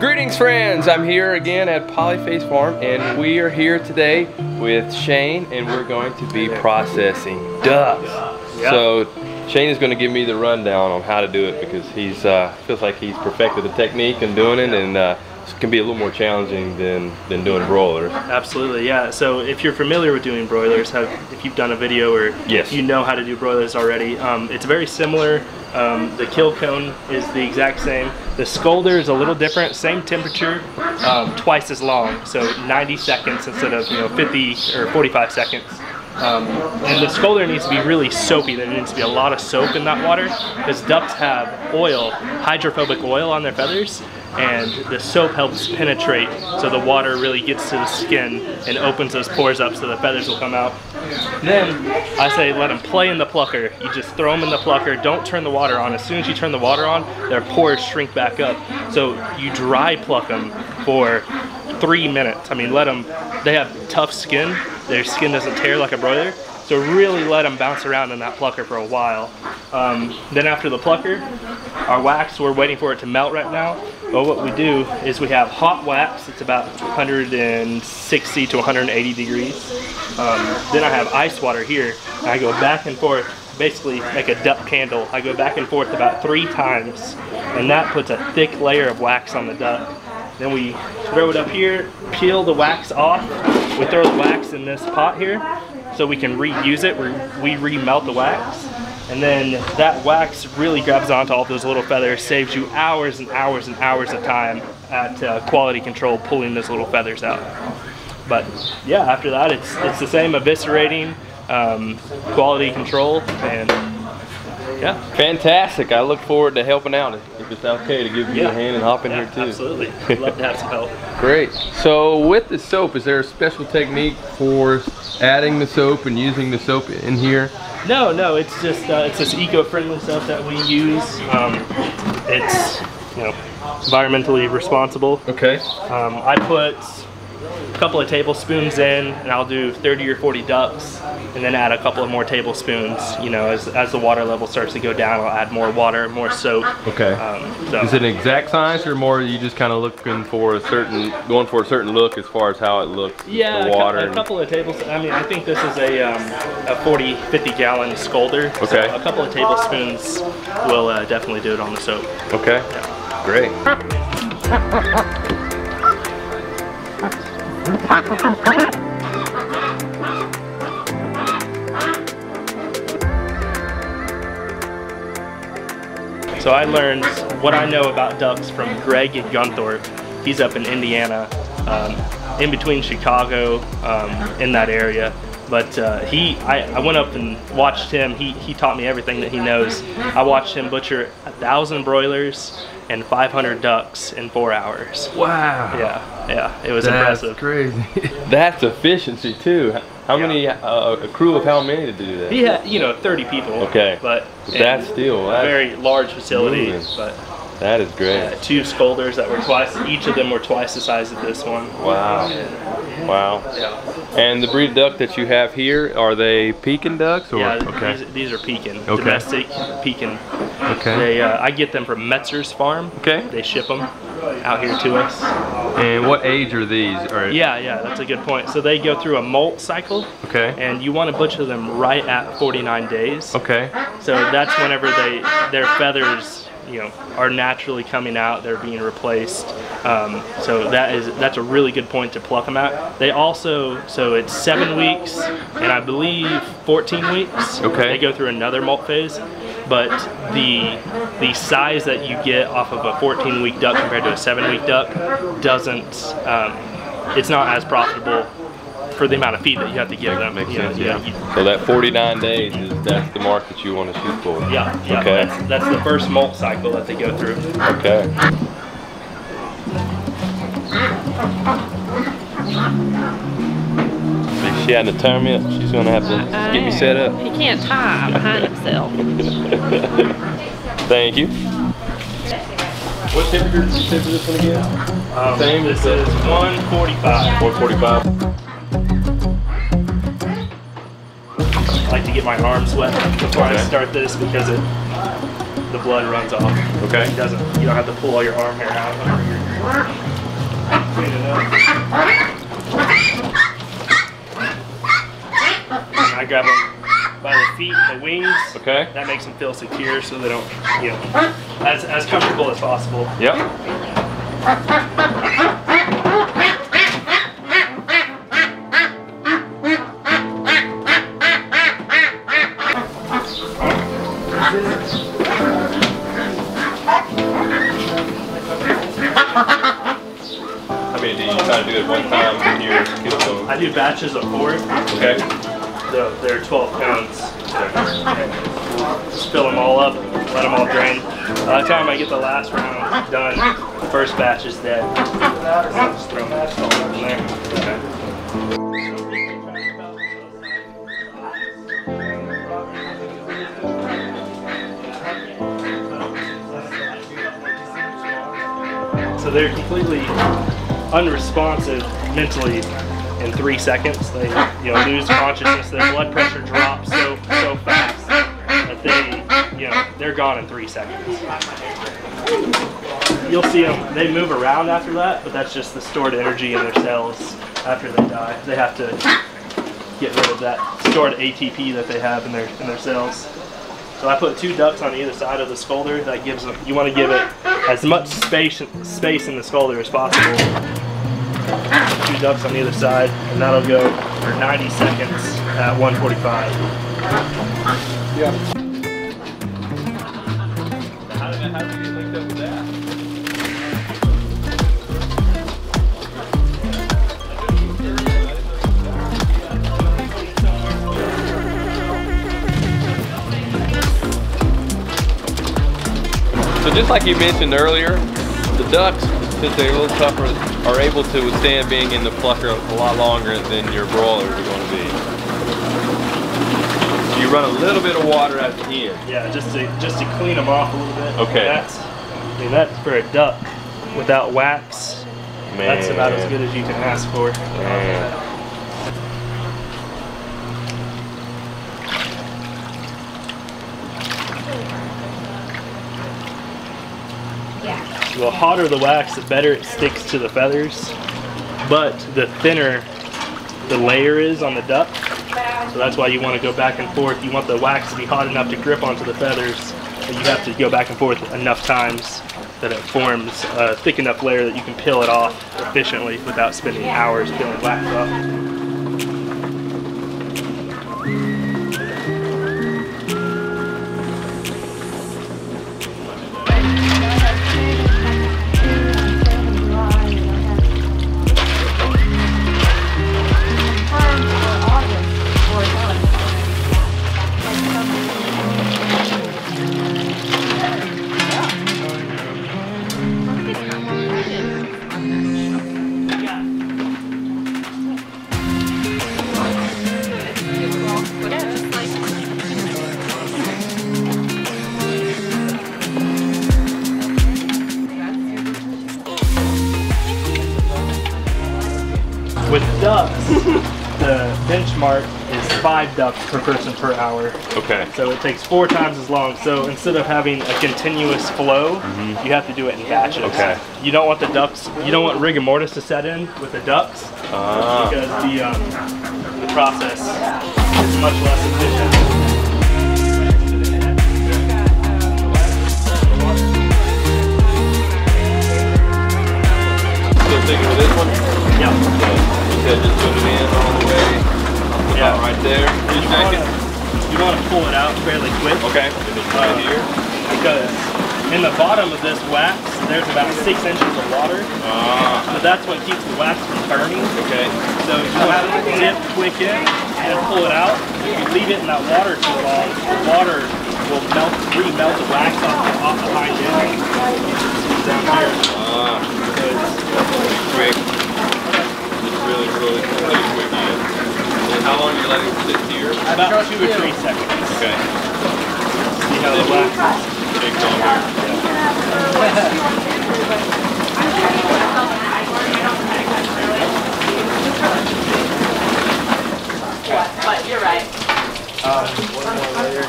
Greetings friends, I'm here again at Polyface Farm and we are here today with Shane and we're going to be processing ducks. Yeah. So Shane is going to give me the rundown on how to do it because he's uh, feels like he's perfected the technique and doing it and uh, it can be a little more challenging than, than doing broilers. Absolutely, yeah. So if you're familiar with doing broilers, have, if you've done a video or Yes. you know how to do broilers already, um, it's very similar. Um, the kill cone is the exact same. The scalder is a little different, same temperature, um, twice as long, so 90 seconds instead of you know 50 or 45 seconds. Um, and the scalder needs to be really soapy. There needs to be a lot of soap in that water because ducks have oil, hydrophobic oil on their feathers, and the soap helps penetrate so the water really gets to the skin and opens those pores up so the feathers will come out. Then I say let them play in the plucker. You just throw them in the plucker. Don't turn the water on. As soon as you turn the water on, their pores shrink back up. So you dry pluck them for three minutes. I mean, let them, they have tough skin. Their skin doesn't tear like a broiler. So really let them bounce around in that plucker for a while. Um, then after the plucker, our wax, we're waiting for it to melt right now. But what we do is we have hot wax. It's about 160 to 180 degrees. Um, then I have ice water here. And I go back and forth, basically like a duck candle. I go back and forth about three times. And that puts a thick layer of wax on the duck. Then we throw it up here, peel the wax off. We throw the wax in this pot here so we can reuse it. We, remelt the wax. And then that wax really grabs onto all those little feathers, saves you hours and hours and hours of time at uh, quality control pulling those little feathers out. But yeah, after that, it's it's the same eviscerating, um, quality control, and yeah, Fantastic, I look forward to helping out if it's okay to give you Yeah. a hand and hop in yeah, here too. absolutely. I'd love to have some help. Great. So with the soap, is there a special technique for adding the soap and using the soap in here? No, no, it's just uh, it's this eco-friendly stuff that we use. Um, it's you know environmentally responsible. Okay. Um, I put a couple of tablespoons in, and I'll do 30 or 40 ducks, and then add a couple of more tablespoons. You know, as, as the water level starts to go down, I'll add more water, more soap. Okay. Um, so Is it an exact science or more you just kind of looking for a certain, going for a certain look as far as how it looks? yeah, the a, cou- water. a couple of tablespoons. I mean, I think this is a, um, a 40, 50 gallon scalder. So Okay. a couple of tablespoons will uh, definitely do it on the soap. Okay. Great. So I learned what I know about ducks from Greg at Gunthorp. He's up in Indiana, um, in between Chicago, um, in that area. But uh, he, I, I went up and watched him. He, he taught me everything that he knows. I watched him butcher a thousand broilers and 500 ducks in four hours. Wow. Yeah, yeah, it was That's impressive. crazy. That's efficiency too. How Yeah. many, uh, a crew of how many to do that? He had, you know, 30 people. Okay. But But that's and still, a that's- very large facility. moving. But That is great. uh, two scalders that were twice, each of them were twice the size of this one. Wow. Wow. Yeah. And the breed of duck that you have here, are they Pekin ducks or? Yeah, okay. these, these are Pekin, Okay. domestic Pekin. Okay. They, uh, I get them from Metzer's farm. Okay. They ship them out here to us. And what age are these? Or, Yeah, yeah, that's a good point. So they go through a molt cycle, Okay. and you want to butcher them right at 49 days. Okay. So that's whenever they their feathers, you know, are naturally coming out. They're being replaced. Um, so that is that's a really good point to pluck them at. They also so it's seven weeks and I believe 14 weeks. Okay. They go through another molt phase, but the the size that you get off of a 14 week duck compared to a seven week duck doesn't. Um, it's not as profitable for the amount of feed that you have to give them. Makes you sense, you- yeah. you- So that 49 days is that's the mark that you want to shoot for. yeah, yeah. Okay. That's, that's the first molt cycle that they go through. Okay. She had to turn me up, she's gonna have to get me set up. He can't tie behind himself. Thank you. What temperature did you say for this one again? Um, Same This as is 145. 145. I like to get my arms wet before I start this because it the blood runs off. Okay. It doesn't. You don't have to pull all your arm hair out. Clean it up. And I grab them by the feet, the wings. Okay. That makes them feel secure so they don't, you know, as, as comfortable as possible. Yep. I mean, do you try to do it one time when you're? I do batches of four. Okay. So they're 12 pounds. Just fill them all up, let them all drain. By the time I get the last round done, the first batch is dead. So they're completely unresponsive mentally in three seconds. They you know lose consciousness. Their blood pressure drops so so fast that they you know they're gone in three seconds. You'll see them. They move around after that, but that's just the stored energy in their cells after they die. They have to get rid of that stored ATP that they have in their in their cells. So I put two ducts on either side of the scalder. That gives them. You want to give it as much space space in the scalder as possible two ducks on either side, and that'll go for 90 seconds at 145. Yeah. How did, how did you get linked up with that? So just like you mentioned earlier, the ducks, since they're a little tougher, are able to withstand being in the plucker a lot longer than your broilers are going to be. So you run a little bit of water at the end. Yeah, just to just to clean them off a little bit. Okay. That's, I mean, that's for a duck without wax. Man. That's about as good as you can ask for. Man. The hotter the wax, the better it sticks to the feathers. But the thinner the layer is on the duck. So that's why you want to go back and forth. You want the wax to be hot enough to grip onto the feathers. And you have to go back and forth enough times that it forms a thick enough layer that you can peel it off efficiently without spending hours peeling wax off. With ducks, the benchmark is five ducks per person per hour. Okay. So it takes four times as long. So instead of having a continuous flow, you have to do it in batches. Okay. You don't want the ducks. You don't want rigor mortis to set in with the ducks Ah. because the um, the process is much less efficient. Still sticking with this one? Yeah. So said just put it in all the way. Yeah. Right there. You want to you want to pull it out fairly quick. Okay. It's right here. Because in the bottom of this wax, there's about six inches of water. Ah. But that's what keeps the wax from burning. Okay. So you have to dip quick in and pull it out. If you leave it in that water too long, the water will melt, re-melt the wax off, off the hind end. Down here. Ah. So it's, Quick. Just really, really, really quick in. And how long are you letting it sit here? about two or three seconds. Okay. See how the wax is. Takes on here. But you're right. Um, one more layer.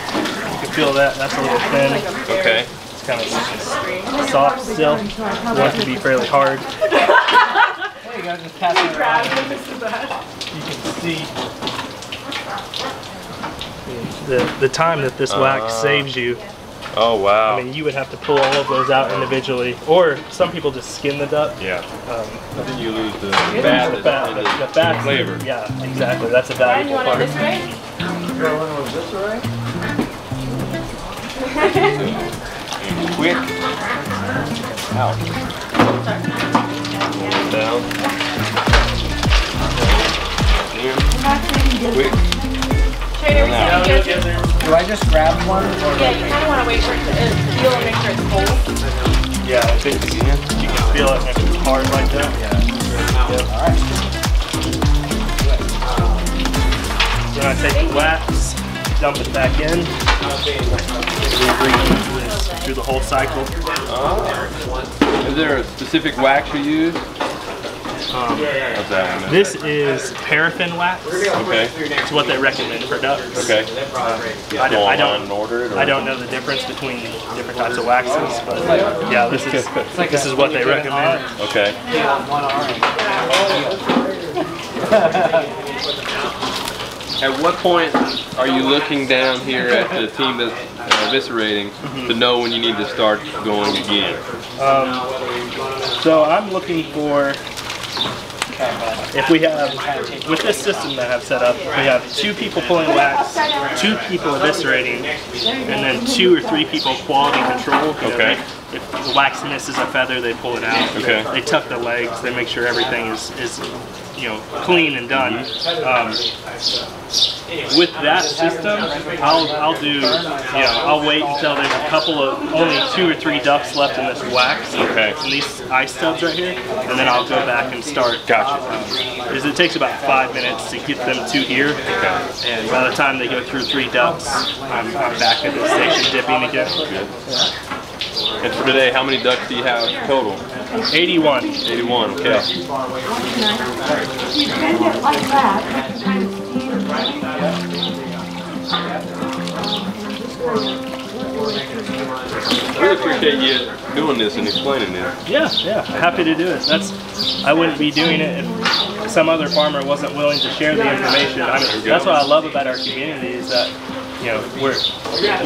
You can feel that. That's a little thin. Okay. It's kind of soft still. It wants to be fairly hard. There you go, just pass it around. You can see the the time that this wax Uh, saves you. Oh wow. I mean, you would have to pull all of those out individually, or some people just skin the duck. yeah. Um, then you lose the the fat, fat, the, the fat flavor. Yeah, exactly. That's a valuable part. Quick. Out. Down. In. Quick. Trader, we Now. Said you guys- Do I just grab one? Or Yeah, you kind of want to wait for it to uh, feel and make sure it's cold. Yeah, if it's, you can feel it if it's hard like that. Yeah. Alright. Then I take the wax, dump it back in. We repeat this through the whole cycle. Is there a specific wax you use? Um, What's that? this is paraffin wax. Okay. It's what they recommend for ducks. Okay. I don't, I don't, order it. Or? I don't know the difference between different types of waxes, but yeah, this is this is what they recommend. Okay. At what point are you looking down here at the team that's uh, eviscerating to know when you need to start going again? Um, so I'm looking for if we have with this system that I've set up, we have two people pulling wax, two people eviscerating, and then two or three people quality control. You know, Okay. they- If the wax misses a feather, they pull it out. Okay. They tuck the legs. They make sure everything is, is you know clean and done. Um, with that system, I'll I'll do you know I'll wait until there's a couple of only two or three ducks left in this wax. Okay. And these ice tubs right here, and then I'll go back and start. Gotcha. Because it takes about five minutes to get them to here, and by the time they go through three ducks, I'm, I'm back at the station dipping again. And for today, how many ducks do you have total? 81. 81. Okay. I really appreciate you doing this and explaining this. Yeah, yeah, happy to do it. That's I wouldn't be doing it if some other farmer wasn't willing to share the information. I mean, that's what I love about our community is that you know we're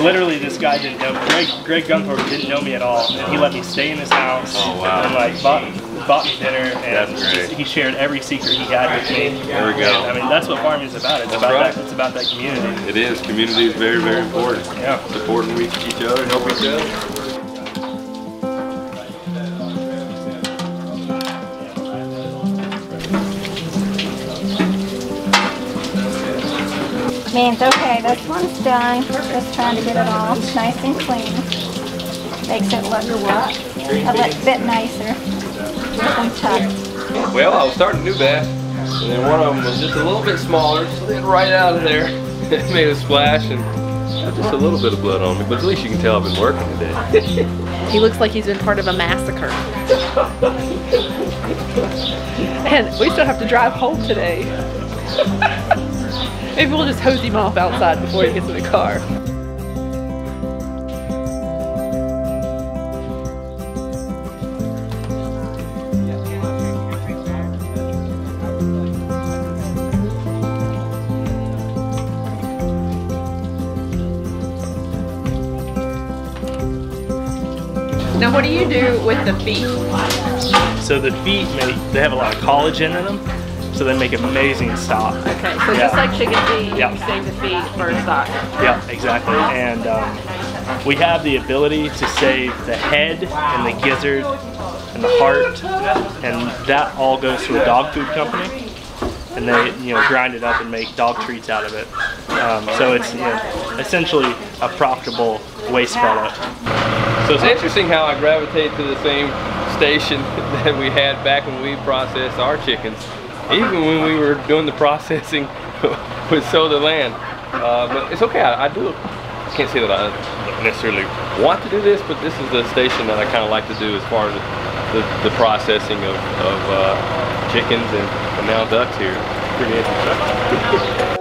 literally this guy didn't know Greg Greg Gunthorp didn't know me at all, and he let me stay in his house Oh, wow. and like bought bought me dinner and he shared every secret he had with me. There we go. And, I mean, that's what farming is about. It's That's about right. that. It's about that community. It is. Community is very, very important. Yeah. Supporting we- each other, help each other. Means, okay, this one's done. Just trying to get it all nice and clean. Makes it look a little bit nicer. Well, I was starting a new bass, and then one of them was just a little bit smaller, slid right out of there. it made a splash, and got just a little bit of blood on me, but at least you can tell I've been working today. He looks like he's been part of a massacre. and we still have to drive home today. Maybe we'll just hose him off outside before he gets in the car. Now, what do you do with the feet? So the feet make they have a lot of collagen in them, so they make amazing stock. Okay, so Yeah. just like chicken feet, Yeah. you save the feet for stock. Yeah, exactly. And um, we have the ability to save the head and the gizzard and the heart, and that all goes to a dog food company, and they you know grind it up and make dog treats out of it. Um, so it's you know, essentially a profitable waste product. So it's interesting how I gravitate to the same station that we had back when we processed our chickens, even when we were doing the processing with Sow the Land. Uh, but it's okay, I, I do, I can't say that I necessarily want to do this, but this is the station that I kind of like to do as far as the, the processing of, of uh, chickens and, and now ducks here. Pretty interesting.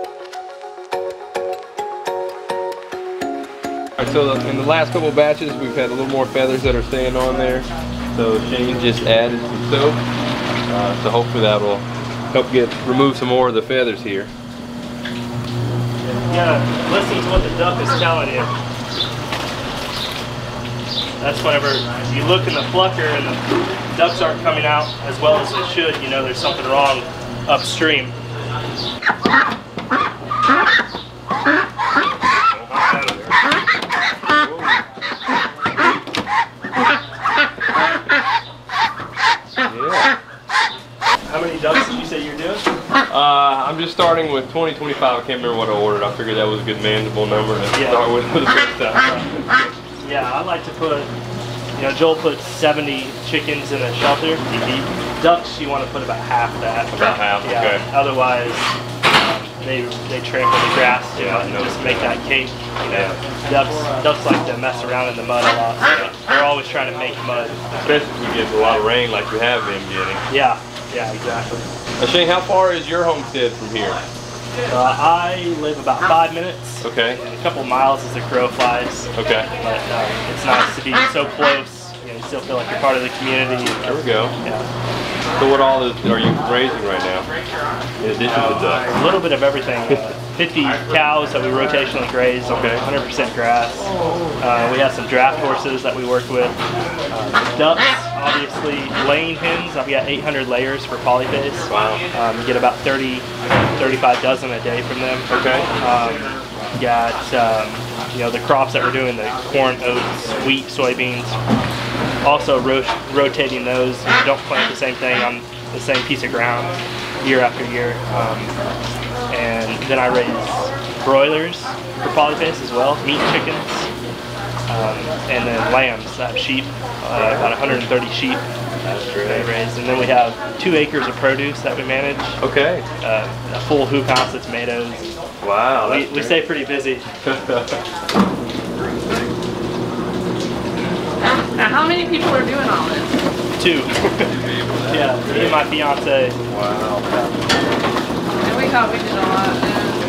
so in the last couple batches, we've had a little more feathers that are staying on there. So Shane just added some soap. Uh, so hopefully that will help get remove some more of the feathers here. Yeah, listen to what the duck is telling you. That's whenever you look in the plucker and the ducks aren't coming out as well as they should, you know there's something wrong upstream. Yeah. How many ducks did you say you're doing? Uh, I'm just starting with 20, 25. I can't remember what I ordered. I figured that was a good manageable number to Yeah. start with for the first time. Yeah, I like to put, you know, Joel puts 70 chickens in a shelter. Mm-hmm. Ducks, you want to put about half that. About half, yeah. okay. Otherwise, they they trample the grass you much and no. just make that cake. You know, ducks ducks like to mess around in the mud a lot. They're always trying to make mud. Especially if we get a lot of rain like we have been getting. Yeah, yeah, exactly. Now, Shane, how far is your homestead from here? Uh, I live about five minutes, Okay. a couple miles as the crow flies. Okay. But uh, it's nice to be so close. You, know, you still feel like you're part of the community. There we go. Yeah. So what all is, are you raising right now? In addition to ducks? A little bit of everything. Uh, 50 cows that we rotationally graze Okay. 100% grass. Uh, we have some draft horses that we work with. Uh, ducks, obviously, laying hens. I've got 800 layers for Polyface. Wow. Um, you get about 30, 35 dozen a day from them. Okay. Um, got um, you know the crops that we're doing: the corn, oats, wheat, soybeans. Also ro- rotating those. You don't plant the same thing on the same piece of ground year after year. Um, and then I raise broilers for Polyface as well, meat chickens, um, and then lambs. I have sheep, uh, about 130 sheep That's that I raise. And then we have two acres of produce that we manage, Okay. uh, a full hoop house of tomatoes. Wow. We, that's we great. stay pretty busy. Now, how many people are doing all this? Two. yeah, me and my fiance. wow. We thought we did a lot.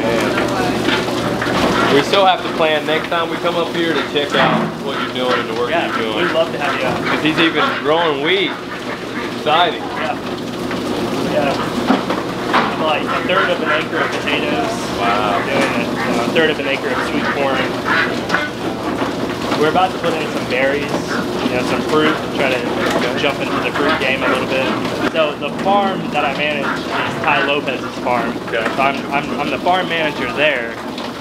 No. We still have to plan next time we come up here to check out what you're doing and the work Yeah, you're doing. we'd love to have you out. Because he's even growing wheat. Exciting. Yeah. Yeah. Like a third of an acre of potatoes. Wow. We're doing it. A third of an acre of sweet corn. We're about to put in some berries, you know, some fruit, try to jump into the fruit game a little bit. So the farm that I manage is Tai Lopez's farm. Okay. So I'm, I'm, I'm the farm manager there,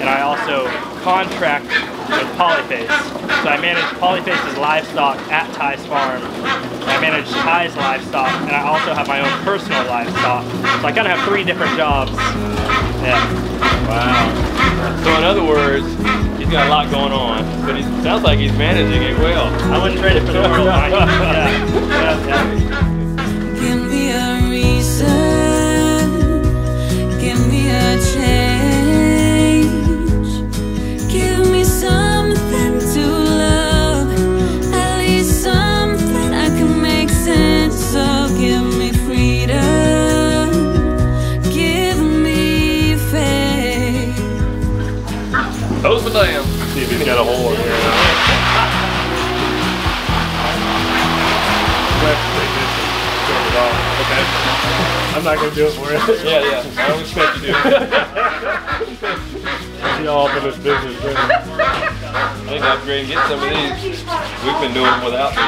and I also contract with Polyface. So I manage Polyface's livestock at Tai's farm. I manage Tai's livestock, and I also have my own personal livestock. So I kind of have three different jobs. Yeah. Wow. So in other words, he's got a lot going on, but it sounds like he's managing it well. I wouldn't trade it for the world. Yeah. Yeah, yeah. Yeah, yeah. I don't expect you to. See all in this business. I think I'll upgrade and get some of these. We've been doing without me.